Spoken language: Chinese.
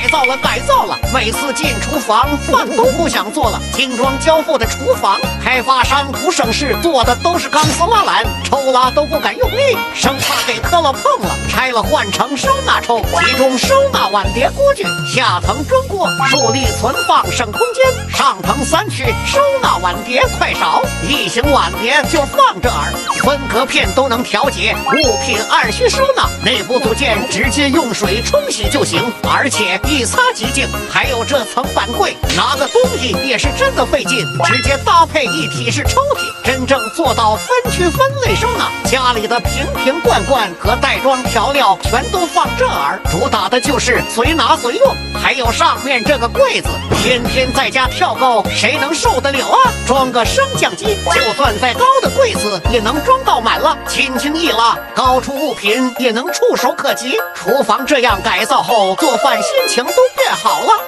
改造了，改造了！每次进厨房，饭都不想做了。精装交付的厨房，开发商图省事，做的都是钢丝拉篮，抽拉都不敢用力，生怕给磕了碰了。拆了换成收纳抽，其中收纳碗碟锅具，下层中锅，竖立存放省空间；上层三区收纳碗碟快勺，一型碗碟就放这儿，分隔片都能调节，物品按需收纳，内部组件直接用水冲洗就行，而且一擦即净。还有这层板柜，拿个东西也是真的费劲，直接搭配一体式抽屉，真正做到分区分类收纳。家里的瓶瓶罐罐和袋装调料全都放这儿，主打的就是随拿随用。还有上面这个柜子，天天在家跳高，谁能受得了啊？装个升降机，就算再高的柜子也能装到满了，轻轻一拉，高处物品也能触手可及。厨房这样改造后，做饭心情都变好了。